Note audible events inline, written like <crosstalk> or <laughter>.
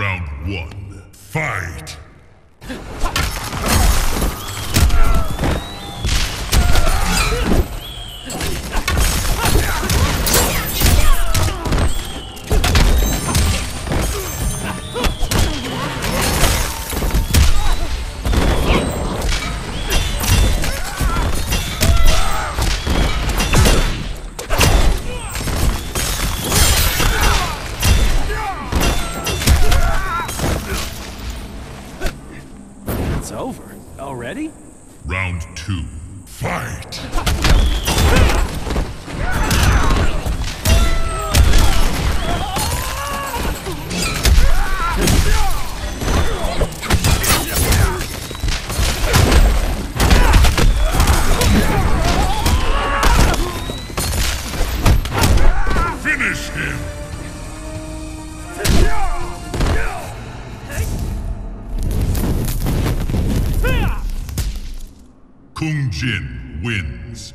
Round one. Fight! <gasps> <laughs> It's over. Already? Round two. Fight! Finish him! Kung Jin wins.